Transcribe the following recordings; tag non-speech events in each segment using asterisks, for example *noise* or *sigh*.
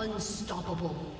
Unstoppable.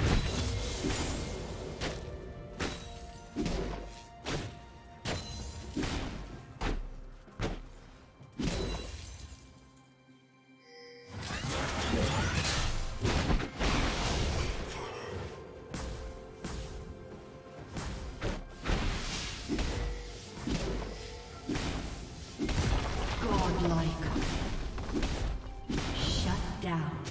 godlike. Shut down.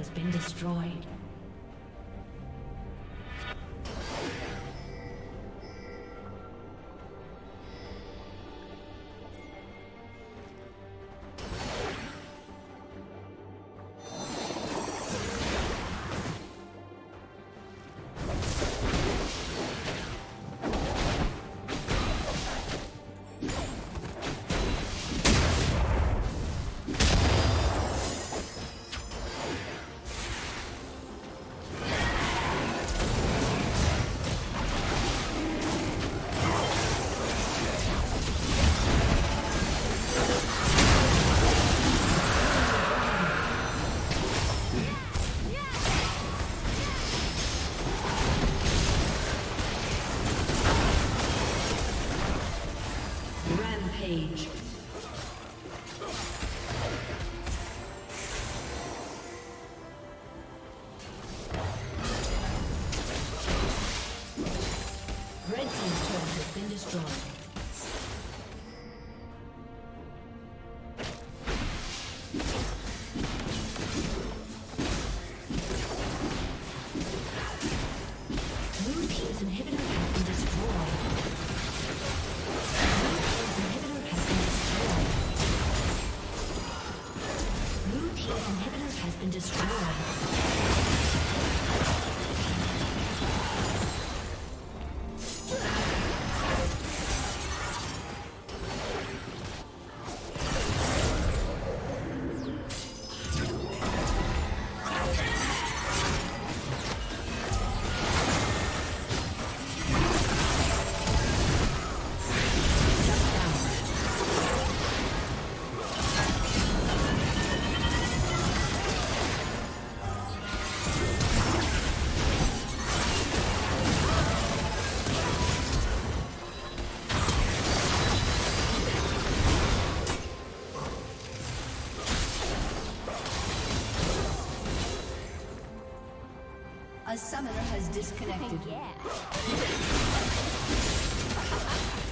has been destroyed. A summoner has disconnected. *laughs* yeah. *laughs*